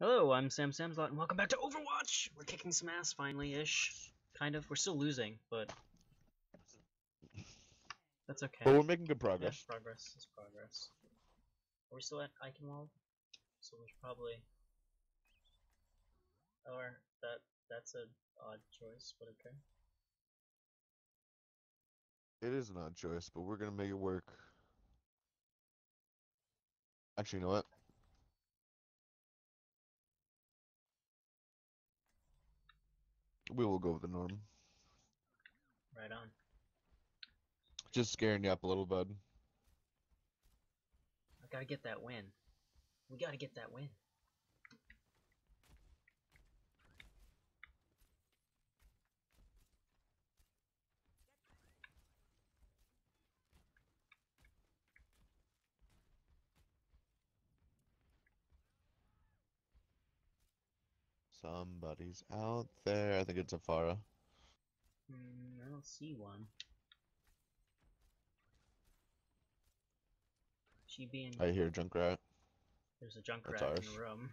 Hello, I'm Sam Samslot, and welcome back to Overwatch! We're kicking some ass, finally-ish. Kind of. We're still losing, but... That's okay. But we're making good Yeah, progress. progress is progress. Are we still at Eichenwald? So we should probably... Or, that, that's an odd choice, but okay. It is an odd choice, but we're gonna make it work. Actually, you know what? We will go with the norm. Right on. Just scaring you up a little, bud. I gotta get that win. We gotta get that win. Somebody's out there. I think it's a Pharah. Hmm, I don't see one. She being... I hear Junkrat. There's a Junkrat in the room.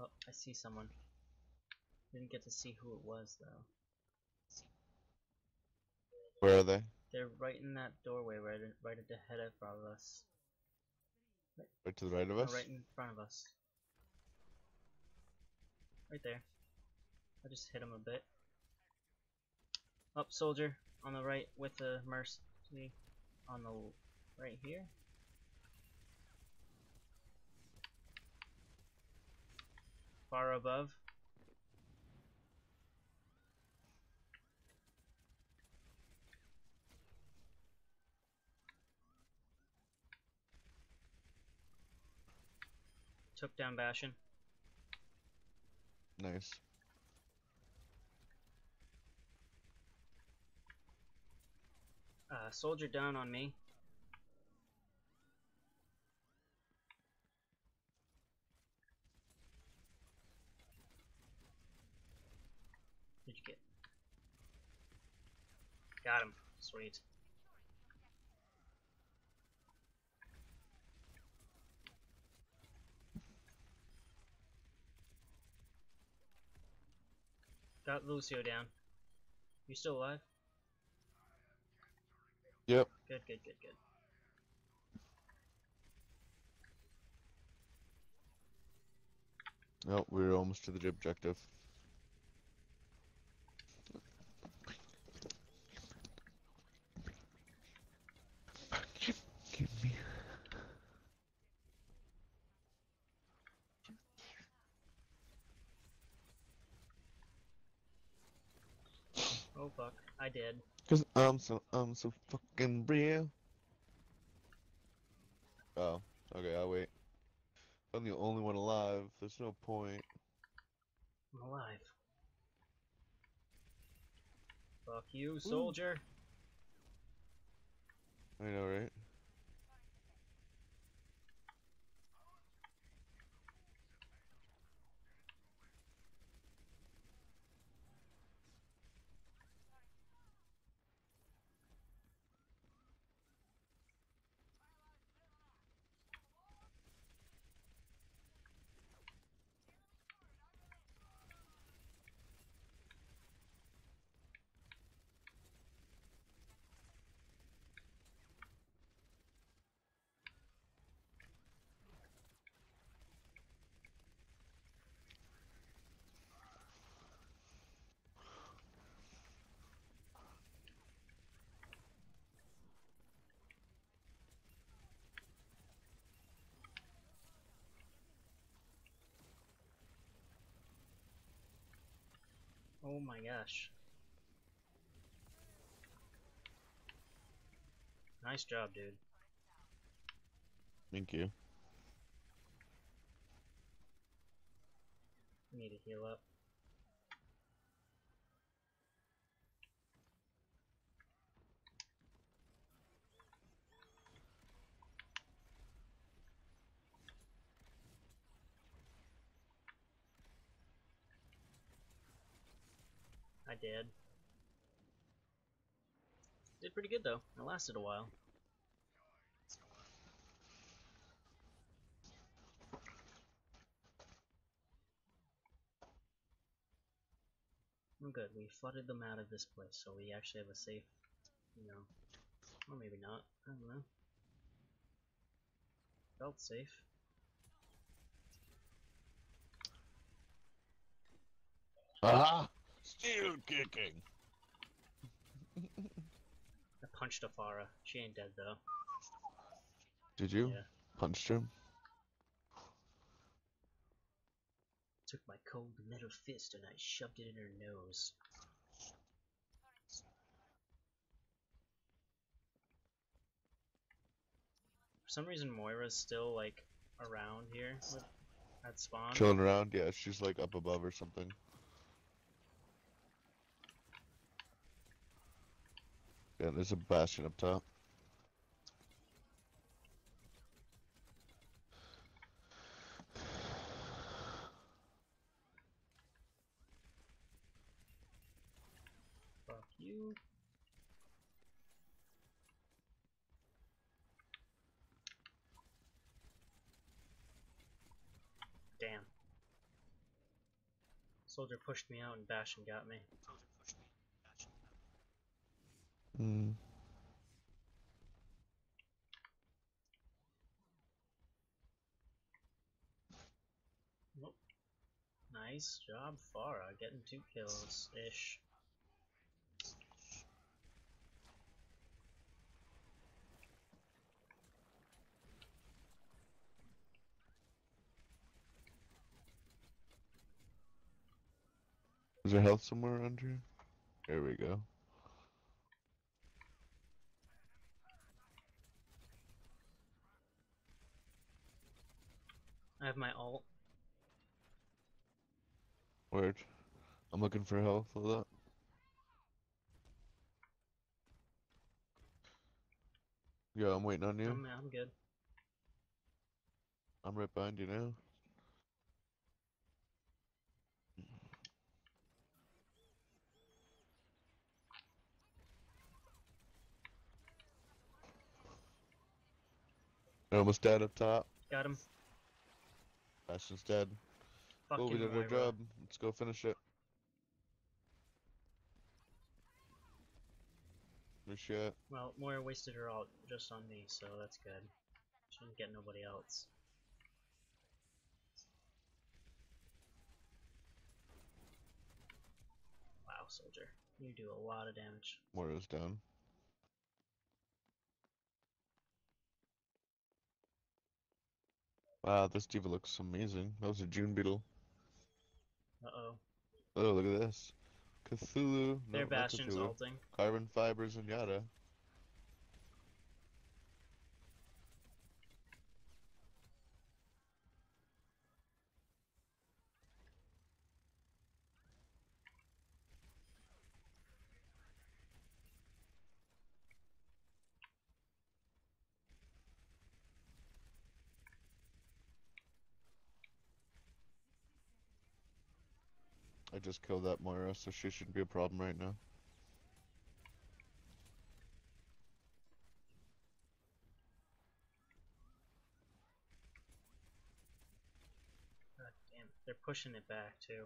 Oh, I see someone. Didn't get to see who it was though. Where are they? They're right in that doorway, right, in- right at the head of us. Right to the right of us? right in front of us. Right there. I just hit him a bit. Up, soldier, on the right with the mercy. On the right here. Far above. Took down Bastion. Nice. Uh, soldier down on me. What'd you get? Got him. Sweet. Got Lucio down. You still alive? Yep. Good, good, good, good. Oh, we're almost to the objective. Oh fuck, I did. Cause I'm so I'm so fucking real. Oh, okay, I'll wait. I'm the only one alive. There's no point. I'm alive. Fuck you, soldier. I know, right? Oh my gosh. Nice job, dude. Thank you. Need to heal up. I did. Did pretty good though. It lasted a while. I'm good. We flooded them out of this place, so we actually have a safe, you know, or maybe not. I don't know. Felt safe. Ah! Steel kicking! I punched a Pharah. She ain't dead though. Did you? Yeah. Punched him? Took my cold metal fist and I shoved it in her nose. For some reason, Moira's still like around here with, at spawn. Chilling around? Yeah, she's like up above or something. Yeah, there's a bastion up top. Fuck you. Damn. Soldier pushed me out and Bastion got me. Mm. Nope. Nice job, Pharah, getting two kills ish. Is there health somewhere around here? There we go. I have my ult. Word. I'm looking for health with that. Yo, I'm waiting on you. I'm, I'm good. I'm right behind you now. They're almost dead up top. Got him. Bastion's dead. We did our job. Let's go finish it. Good shit. Well, Moira wasted her ult just on me, so that's good. She didn't get nobody else. Wow, soldier. You do a lot of damage. Moira's down. Wow, this D.Va looks amazing. That was a June beetle. Uh oh. Oh, look at this. Cthulhu. Their no, Bastion's Cthulhu. ulting. Carbon fibers and yada. Just killed that Moira, so she shouldn't be a problem right now. God damn. They're pushing it back, too.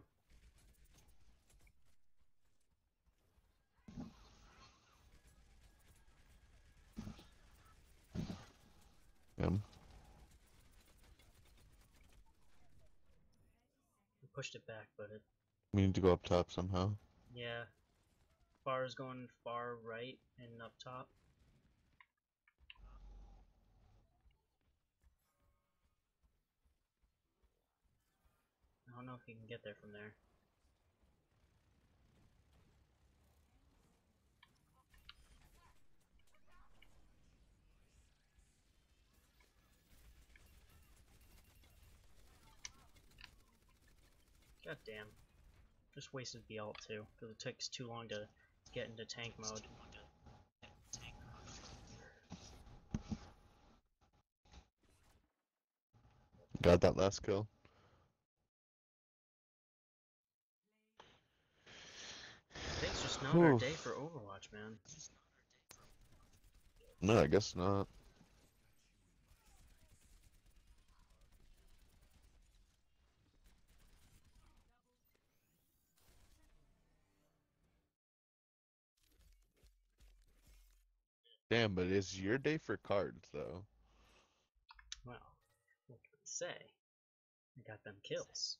Him. Pushed it back, but it. We need to go up top somehow. Yeah. Far is going far right and up top. I don't know if you can get there from there. God damn. Just wasted the ult too, because it takes too long to get into tank mode. Got that last kill. Today's just not our day for Overwatch, man. No, I guess not. Damn, but it's your day for cards, though. Well, what can I say? I got them kills.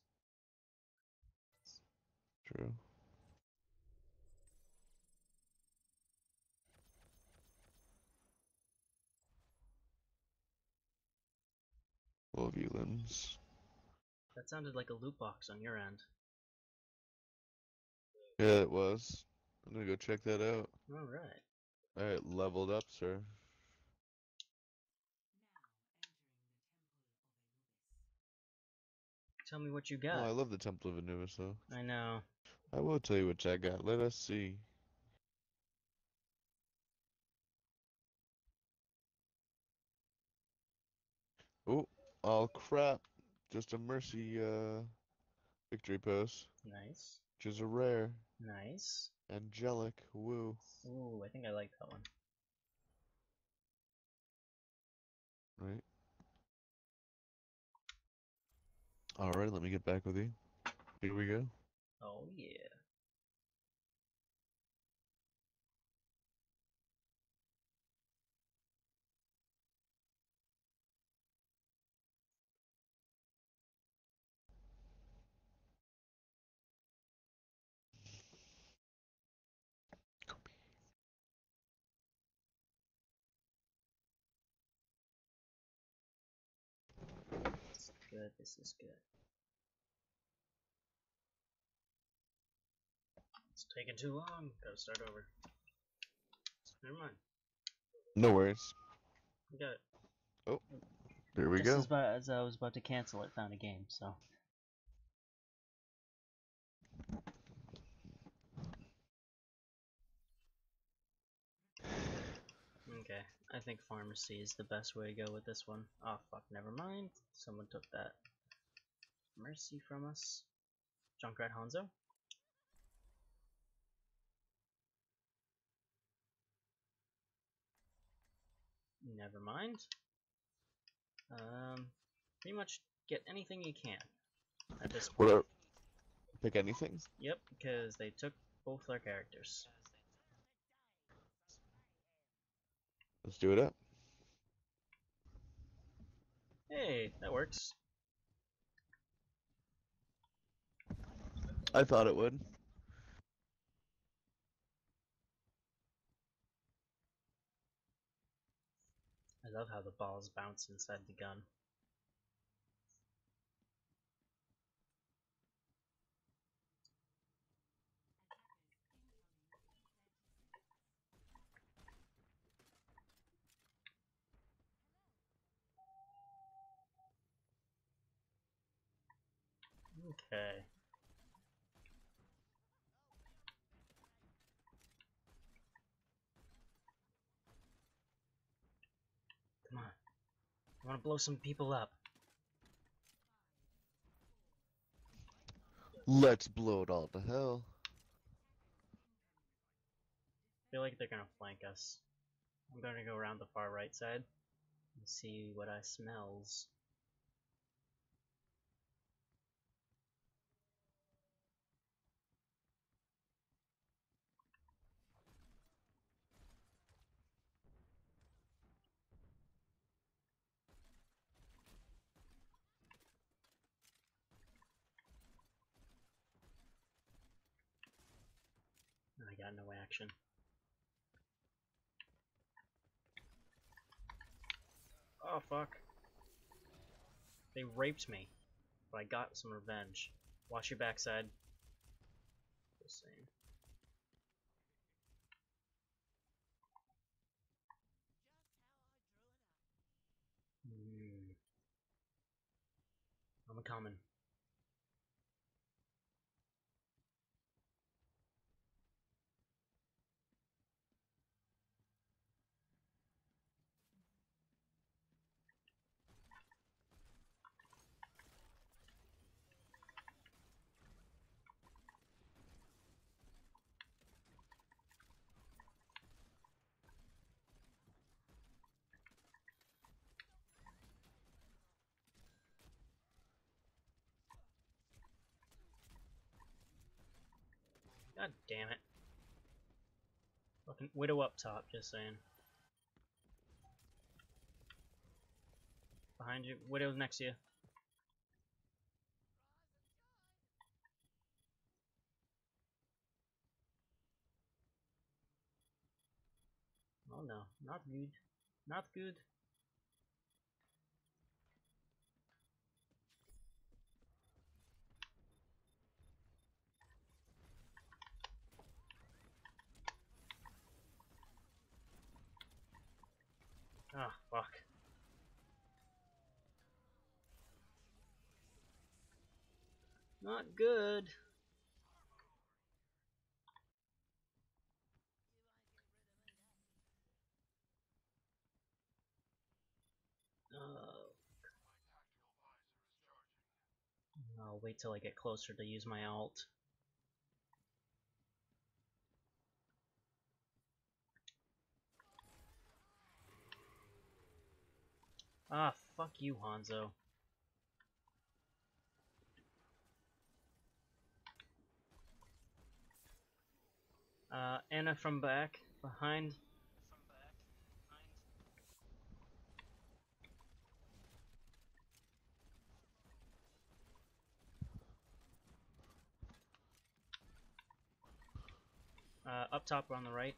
True. Love you, limbs. That sounded like a loot box on your end. Yeah, it was. I'm gonna go check that out. Alright. Alright, leveled up, sir. Tell me what you got. Oh, I love the Temple of Anubis, though. I know. I will tell you what I got. Let us see. Oh, oh crap. Just a mercy uh victory post, Nice. which is a rare. Nice. Angelic. Woo. Ooh, I think I like that one. Right. Alright, let me get back with you. Here we go. Oh yeah. Good. This is good. It's taking too long. Gotta start over. Never mind. No worries. We got it. Oh, there we Just go. As, as I was about to cancel it, found a game. So. Okay, I think Pharmercy is the best way to go with this one. Oh fuck, never mind. Someone took that mercy from us. Junkrat Hanzo? Never mind. Um, pretty much get anything you can at this point. What are... Pick anything? Yep, because they took both our characters. Let's do it up. Hey, that works. I thought it would. I love how the balls bounce inside the gun. Okay. Come on. I want to blow some people up. Let's blow it all to hell. I feel like they're gonna flank us. I'm gonna go around the far right side and see what I smells. Got no action. Oh fuck. They raped me. But I got some revenge. Watch your backside. Just saying. Hmm. I'm a coming. God damn it. Fucking widow up top, just saying. Behind you. Widow's next to you. Oh no, not good. Not good. Not good. Uh, I'll wait till I get closer to use my ult. Ah, fuck you, Hanzo. Uh, Ana from back, behind. Uh, up top on the right.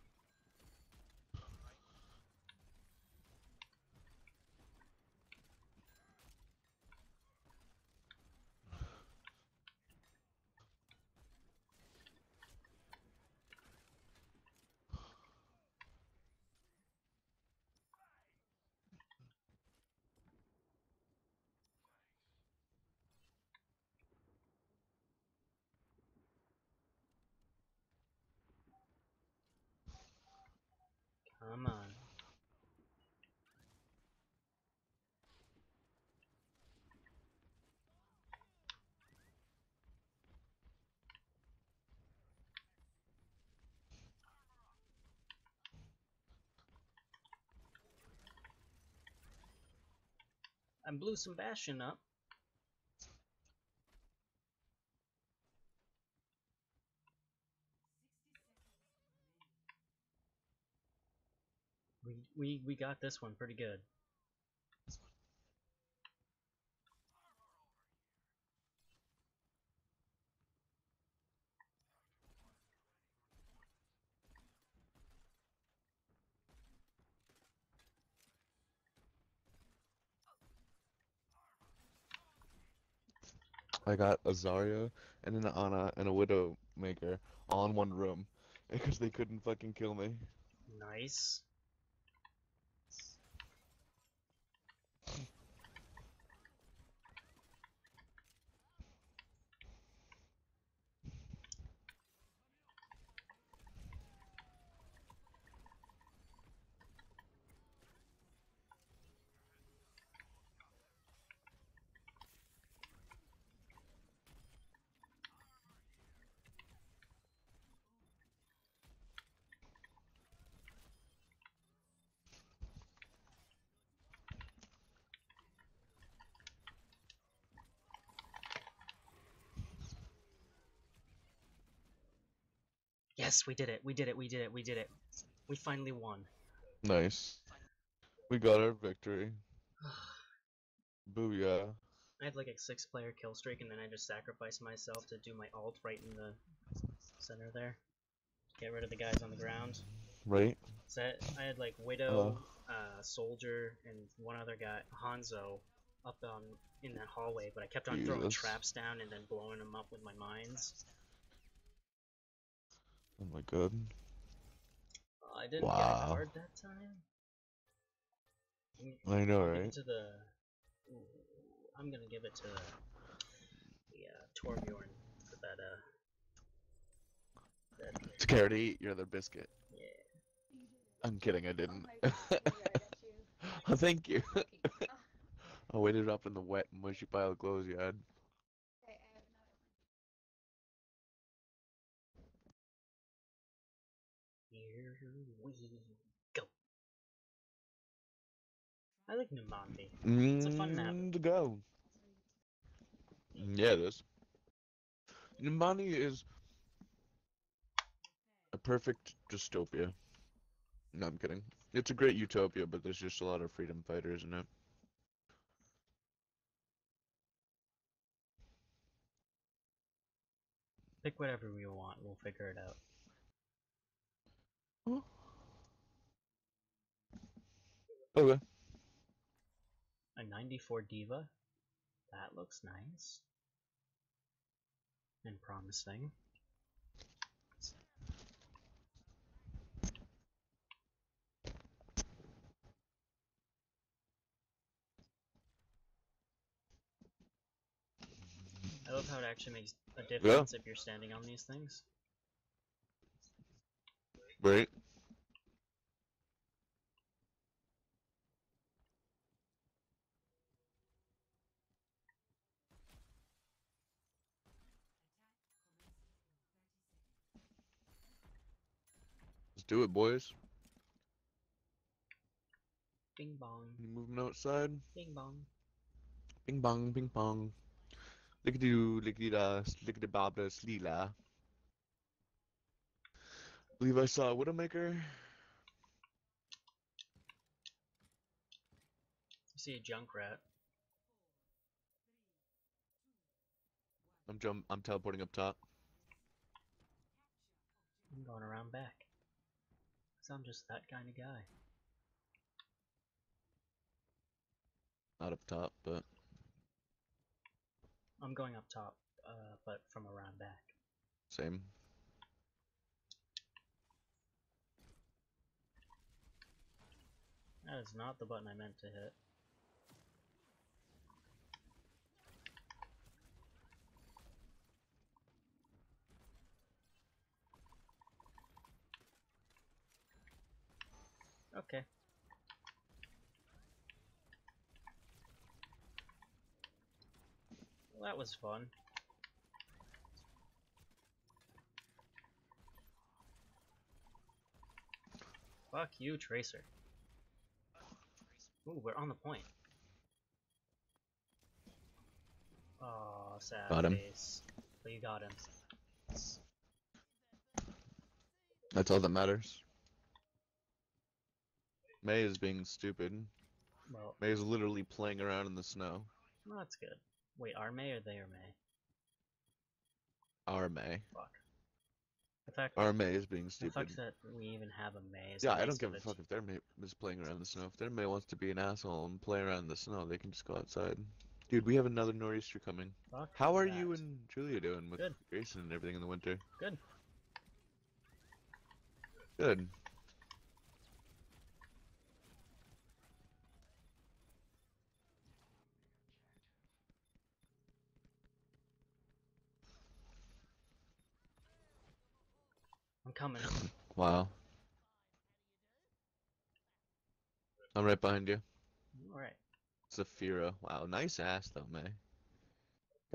Come on. I blew some Bastion up. We we we got this one pretty good. I got a Zarya and an Ana and a Widowmaker all in one room because they couldn't fucking kill me. Nice. Yes, we did it. We did it. We did it. We did it. We finally won. Nice. We got our victory. Booyah. I had like a six player kill streak and then I just sacrificed myself to do my ult right in the center there. Get rid of the guys on the ground. Right? So I had like Widow, uh, Soldier, and one other guy, Hanzo, up on in that hallway, but I kept on throwing traps down and then blowing them up with my mines. Oh my god. I didn't get a card that time. I'm know, right? to the. I'm gonna give it to the uh, Torbjorn for that. Uh, that Scared to eat your other biscuit. yeah. I'm kidding, I Oh didn't. my god, I oh, thank you. Ah, I waited up in the wet, mushy pile of clothes you had. I like Numbani. It's a fun map. Mm, to go. Yeah, it is. Numbani is a perfect dystopia. No, I'm kidding. It's a great utopia, but there's just a lot of freedom fighters in it. Pick whatever we want, we'll figure it out. Okay. A 94 D.Va? That looks nice. And promising. I love how it actually makes a difference if you're standing on these things. Right. Do it, boys. Bing bong, You moving outside? bing bong. Bing bong, ping pong. Lickety doo, lickety da, lickety bobda, sleela. Believe I saw a Widowmaker. You see a Junkrat. I'm jump. I'm teleporting up top. I'm going around back. I'm just that kind of guy. Not up top, but I'm going up top, uh, but from around back. same. That is not the button I meant to hit. Okay. Well, that was fun. Fuck you, Tracer. Ooh, we're on the point. Oh, sad Got him. face. But you got him. That's all that matters. Mei is being stupid. Well, Mei is literally playing around in the snow. well, that's good. Wait, are Mei or they are Mei? Our Mei. Fuck. The fact, Our Mei is being the stupid. that we even have a Mei is Yeah, I don't give a fuck if their Mei is playing around in the snow. If their Mei wants to be an asshole and play around in the snow, they can just go outside. Dude, we have another nor'easter coming. Fuck How are you that. and Julia doing with Good. Grayson and everything in the winter? Good. Good. I'm coming. Wow. I'm right behind you. Alright. Zafira. Wow, nice ass though, Mei.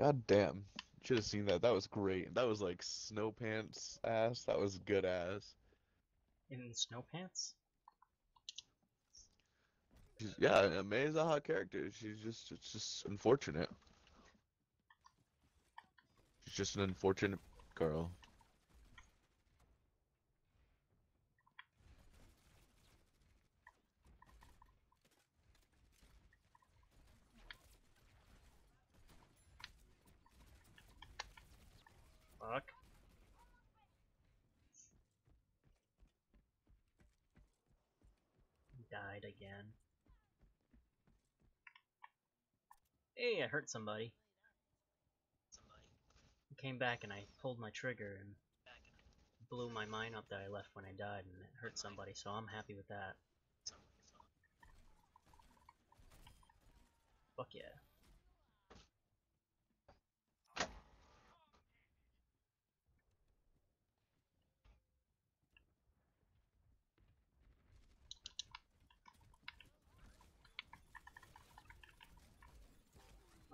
God damn. Should have seen that. That was great. That was like snow pants ass. That was good ass. In snow pants? She's, yeah, Mei is a hot character. She's just it's just unfortunate. She's just an unfortunate girl. Fuck. Died again. Hey, I hurt somebody. I came back and I pulled my trigger and blew my mine up that I left when I died and it hurt somebody, so I'm happy with that. Fuck yeah.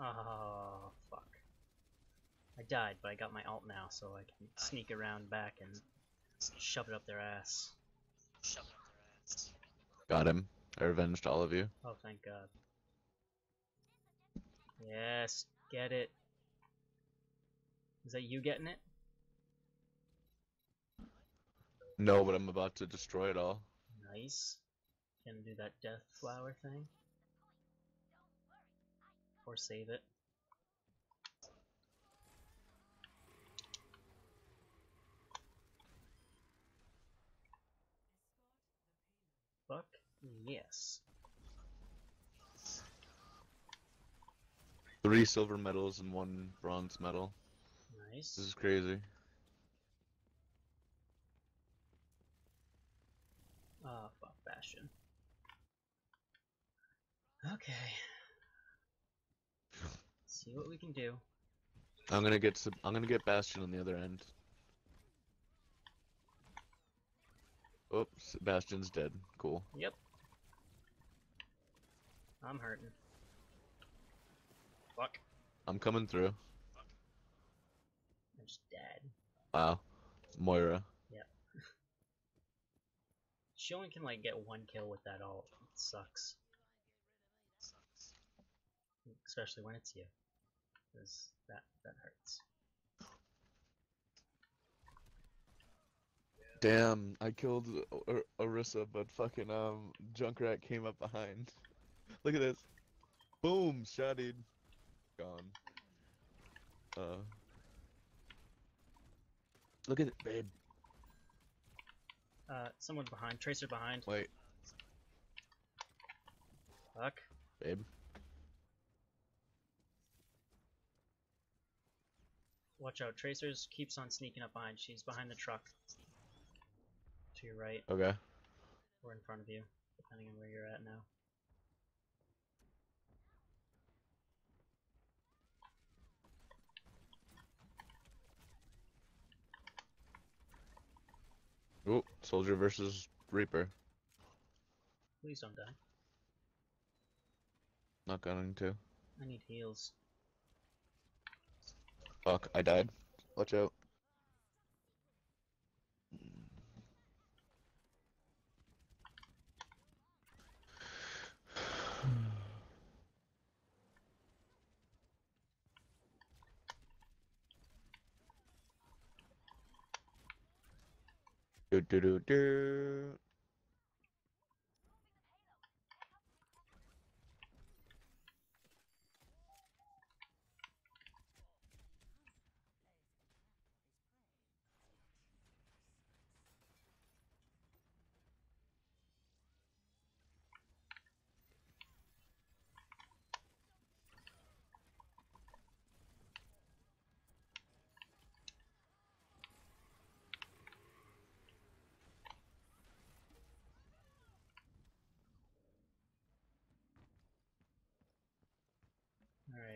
Oh, fuck. I died, but I got my ult now, so I can sneak around back and shove it up their ass. Got him. I revenged all of you. Oh, thank God. Yes, get it. Is that you getting it? No, but I'm about to destroy it all. Nice. Gonna do that death flower thing. Or save it. Yes. Three silver medals and one bronze medal. Nice. This is crazy. Ah, fuck Bastion. Okay. See what we can do. I'm gonna get Seb- I'm gonna get Bastion on the other end. Oops, Bastion's dead. Cool. Yep. I'm hurting. Fuck. I'm coming through. I'm just dead. Wow. Moira. She only can like get one kill with that ult. It sucks. Especially when it's you. Because that, that hurts. Damn, I killed Ar- Orisa, but fucking um Junkrat came up behind. Look at this. Boom, shotted. Gone. Uh. Look at it, babe. Uh, someone behind. Tracer behind. Wait, Fuck. babe. Watch out. Tracer's keeps on sneaking up behind. She's behind the truck. To your right, Okay. or in front of you, depending on where you're at now. Ooh, Soldier versus Reaper. Please don't die. Not going to. I need heals. Fuck, I died. Watch out. Do do do do.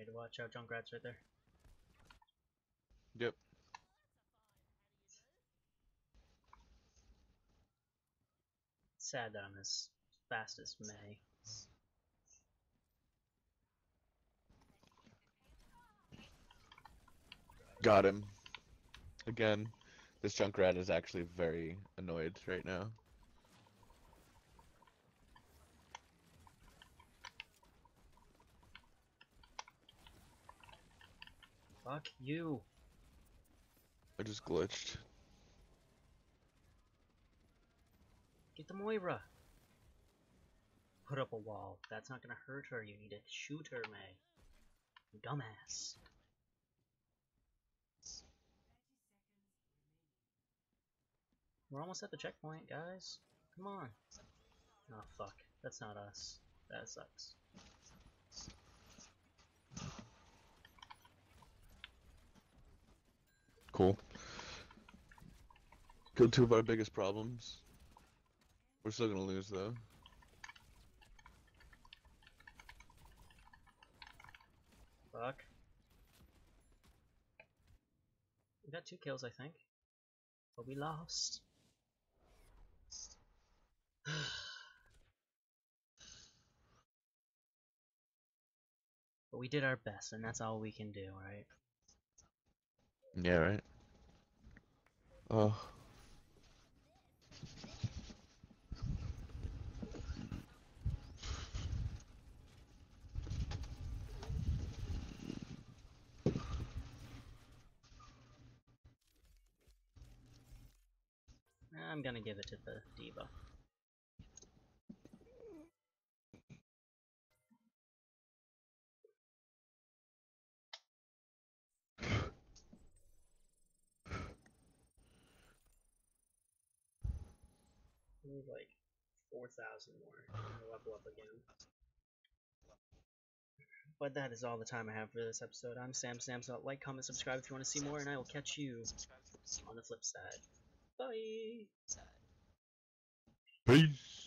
Alright, watch out. Junkrat's right there. Yep. Sad that I'm as fast as Mei. Got him. Again, this Junkrat is actually very annoyed right now. Fuck you. I just glitched. Get the Moira. Put up a wall. That's not gonna hurt her. You need to shoot her, Mei. You dumbass. We're almost at the checkpoint, guys. Come on. Oh, fuck. That's not us. That sucks. Cool. Killed two of our biggest problems. We're still gonna lose though. Fuck. We got two kills, I think. But we lost. but we did our best, and that's all we can do, right? Yeah, right. Oh. I'm gonna give it to the diva. Need like 4,000 more and level up again. But that is all the time I have for this episode. I'm Sam Sam, so like, comment, subscribe if you want to see more, and I will catch you on the flip side. Bye! Peace.